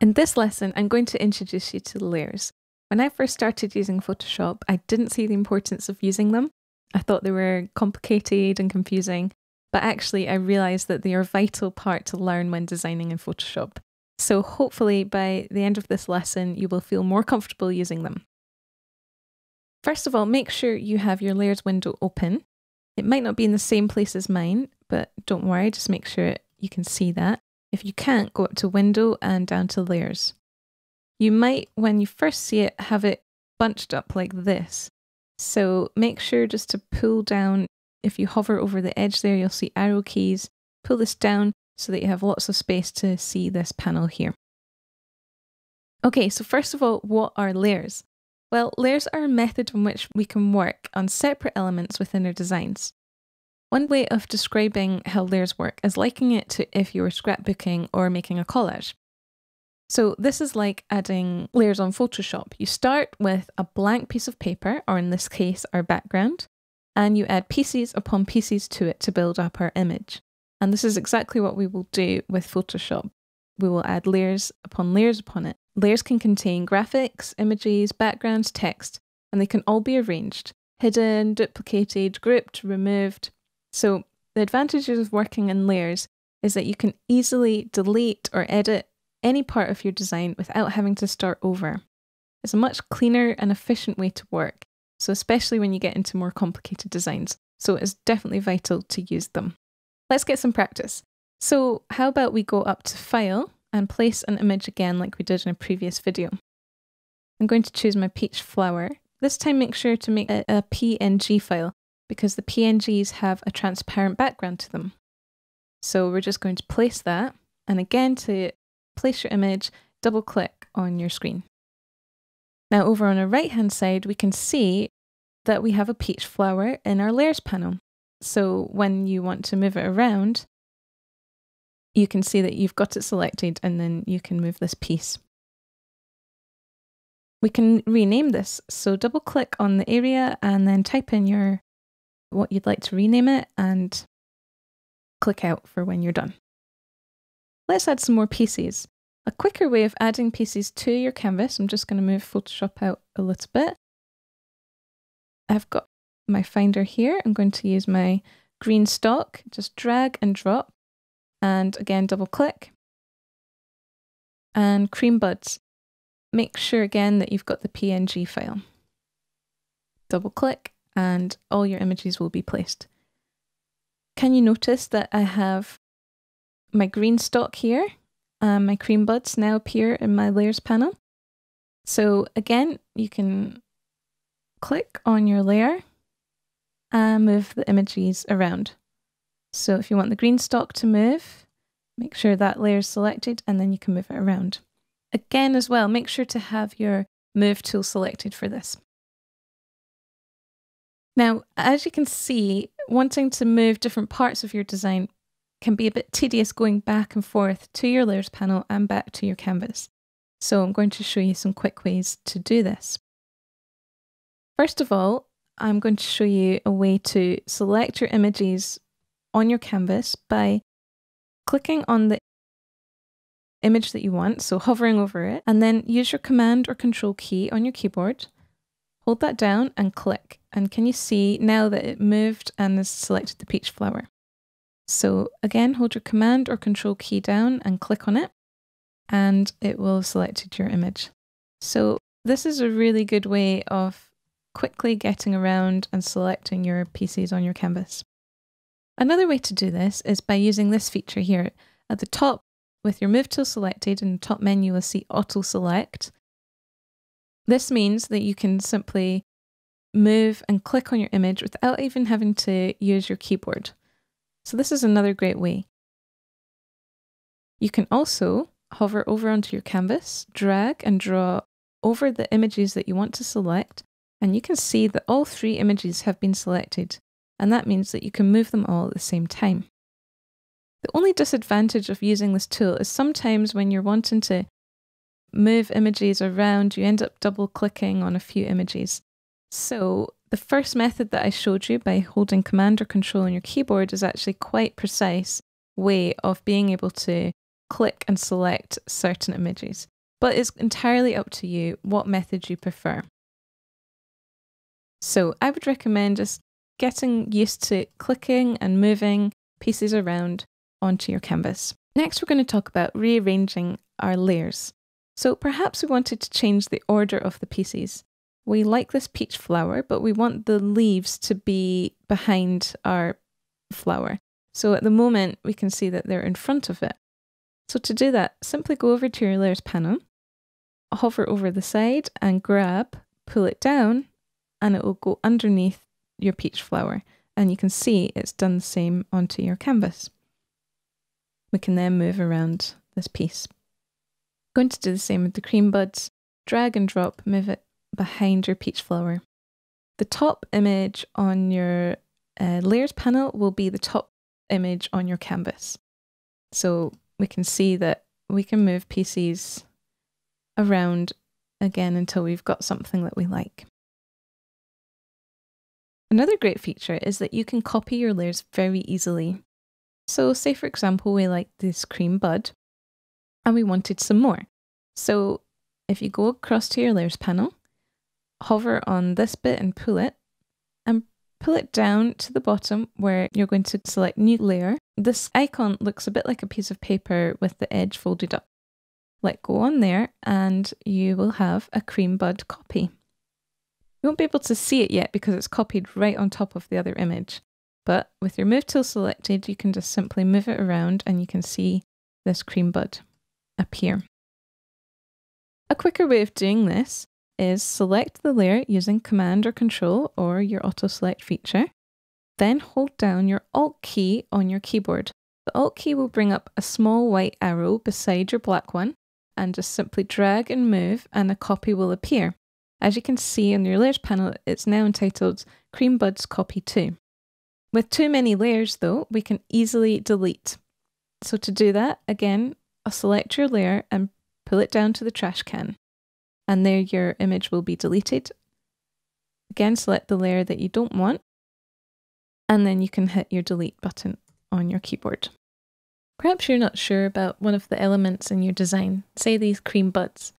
In this lesson, I'm going to introduce you to layers. When I first started using Photoshop, I didn't see the importance of using them. I thought they were complicated and confusing, but actually, I realised that they are a vital part to learn when designing in Photoshop. So, hopefully, by the end of this lesson, you will feel more comfortable using them. First of all, make sure you have your layers window open. It might not be in the same place as mine, but don't worry, just make sure you can see that. If you can't, go up to Window and down to Layers. You might, when you first see it, have it bunched up like this. So make sure just to pull down. If you hover over the edge there, you'll see arrow keys. Pull this down so that you have lots of space to see this panel here. Okay, so first of all, what are layers? Well, layers are a method in which we can work on separate elements within our designs. One way of describing how layers work is likening it to if you were scrapbooking or making a collage. So, this is like adding layers on Photoshop. You start with a blank piece of paper, or in this case, our background, and you add pieces upon pieces to it to build up our image. And this is exactly what we will do with Photoshop. We will add layers upon layers upon it. Layers can contain graphics, images, backgrounds, text, and they can all be arranged, hidden, duplicated, grouped, removed, so, the advantages of working in layers is that you can easily delete or edit any part of your design without having to start over. It's a much cleaner and efficient way to work, so especially when you get into more complicated designs. So, it's definitely vital to use them. Let's get some practice. So, how about we go up to File and place an image again like we did in a previous video. I'm going to choose my peach flower. This time make sure to make it a PNG file because the PNGs have a transparent background to them. So we're just going to place that. And again, to place your image, double click on your screen. Now over on the right hand side, we can see that we have a peach flower in our layers panel. So when you want to move it around, you can see that you've got it selected and then you can move this piece. We can rename this. So double click on the area and then type in your what you'd like to rename it and click out for when you're done. Let's add some more pieces. A quicker way of adding pieces to your canvas, I'm just going to move Photoshop out a little bit. I've got my finder here. I'm going to use my green stock, just drag and drop, and again double click. And cream buds. Make sure again that you've got the PNG file. Double click and all your images will be placed. Can you notice that I have my green stock here and my cream buds now appear in my layers panel? So again, you can click on your layer and move the images around. So if you want the green stock to move, make sure that layer is selected and then you can move it around. Again as well, make sure to have your move tool selected for this. Now, as you can see, wanting to move different parts of your design can be a bit tedious going back and forth to your layers panel and back to your canvas. So I'm going to show you some quick ways to do this. First of all, I'm going to show you a way to select your images on your canvas by clicking on the image that you want, so hovering over it, and then use your Command or Control key on your keyboard Hold that down and click. And can you see now that it moved and has selected the peach flower? So again, hold your command or control key down and click on it and it will have selected your image. So this is a really good way of quickly getting around and selecting your pieces on your canvas. Another way to do this is by using this feature here. At the top, with your move tool selected in the top menu, you'll see auto select. This means that you can simply move and click on your image without even having to use your keyboard. So this is another great way. You can also hover over onto your canvas, drag and draw over the images that you want to select, and you can see that all three images have been selected, and that means that you can move them all at the same time. The only disadvantage of using this tool is sometimes when you're wanting to move images around, you end up double clicking on a few images. So the first method that I showed you by holding Command or Control on your keyboard is actually quite precise way of being able to click and select certain images, but it's entirely up to you what method you prefer. So I would recommend just getting used to clicking and moving pieces around onto your canvas. Next, we're going to talk about rearranging our layers. So perhaps we wanted to change the order of the pieces. We like this peach flower, but we want the leaves to be behind our flower. So at the moment, we can see that they're in front of it. So to do that, simply go over to your layers panel, hover over the side and grab, pull it down, and it will go underneath your peach flower. And you can see it's done the same onto your canvas. We can then move around this piece. Going to do the same with the cream buds. Drag and drop, move it behind your peach flower. The top image on your uh, layers panel will be the top image on your canvas. So we can see that we can move pieces around again until we've got something that we like. Another great feature is that you can copy your layers very easily. So say for example, we like this cream bud and we wanted some more. So if you go across to your layers panel, hover on this bit and pull it, and pull it down to the bottom where you're going to select new layer. This icon looks a bit like a piece of paper with the edge folded up. Let go on there and you will have a cream bud copy. You won't be able to see it yet because it's copied right on top of the other image. But with your move tool selected, you can just simply move it around and you can see this cream bud appear. A quicker way of doing this is select the layer using Command or Control or your auto select feature. Then hold down your Alt key on your keyboard. The Alt key will bring up a small white arrow beside your black one and just simply drag and move and a copy will appear. As you can see on your layers panel, it's now entitled Cream Buds Copy 2. With too many layers though, we can easily delete. So to do that, again, I'll select your layer and pull it down to the trash can. And there your image will be deleted. Again, select the layer that you don't want. And then you can hit your delete button on your keyboard. Perhaps you're not sure about one of the elements in your design, say these cream buds.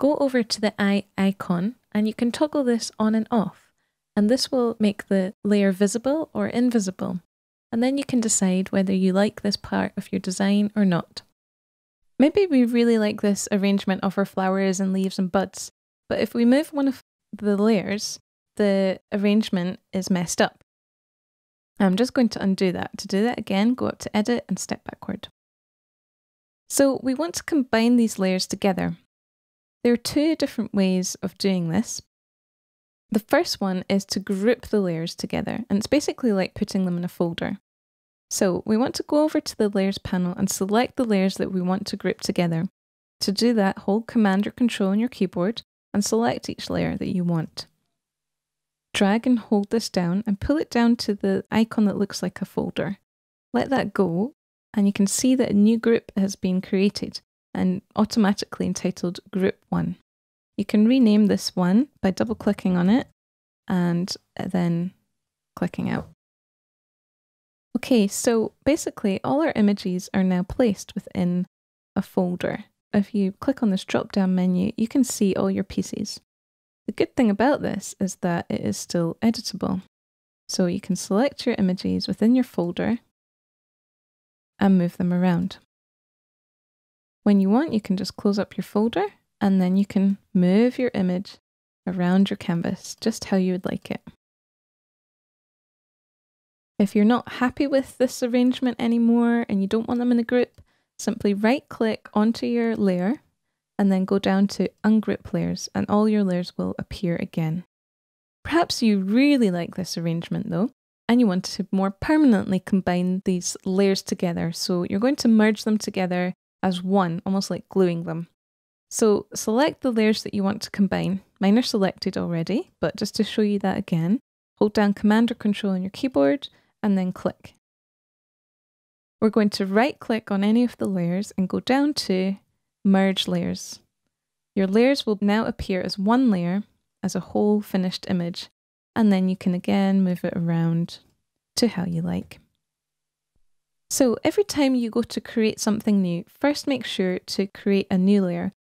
Go over to the eye icon and you can toggle this on and off. And this will make the layer visible or invisible. And then you can decide whether you like this part of your design or not. Maybe we really like this arrangement of our flowers and leaves and buds, but if we move one of the layers, the arrangement is messed up. I'm just going to undo that. To do that again, go up to Edit and step backward. So we want to combine these layers together. There are two different ways of doing this. The first one is to group the layers together, and it's basically like putting them in a folder. So we want to go over to the layers panel and select the layers that we want to group together. To do that, hold Command or Control on your keyboard and select each layer that you want. Drag and hold this down and pull it down to the icon that looks like a folder. Let that go and you can see that a new group has been created and automatically entitled Group 1. You can rename this one by double clicking on it and then clicking out. Okay, so basically all our images are now placed within a folder. If you click on this drop down menu, you can see all your pieces. The good thing about this is that it is still editable. So you can select your images within your folder and move them around. When you want, you can just close up your folder and then you can move your image around your canvas just how you would like it. If you're not happy with this arrangement anymore and you don't want them in a group, simply right click onto your layer and then go down to ungroup layers and all your layers will appear again. Perhaps you really like this arrangement though and you want to more permanently combine these layers together. So you're going to merge them together as one, almost like gluing them. So select the layers that you want to combine. Mine are selected already, but just to show you that again, hold down Command or Control on your keyboard and then click. We're going to right click on any of the layers and go down to Merge Layers. Your layers will now appear as one layer, as a whole finished image, and then you can again move it around to how you like. So every time you go to create something new, first make sure to create a new layer.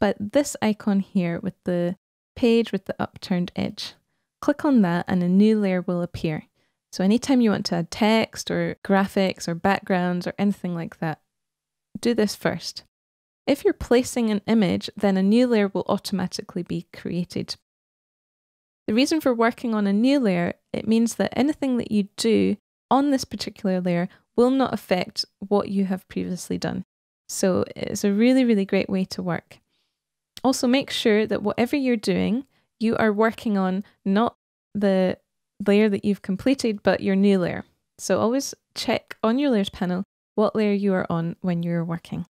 But this icon here with the page with the upturned edge, click on that and a new layer will appear. So anytime you want to add text or graphics or backgrounds or anything like that, do this first. If you're placing an image, then a new layer will automatically be created. The reason for working on a new layer, it means that anything that you do on this particular layer will not affect what you have previously done. So it's a really, really great way to work. Also, make sure that whatever you're doing, you are working on not the layer that you've completed, but your new layer. So always check on your layers panel what layer you are on when you're working.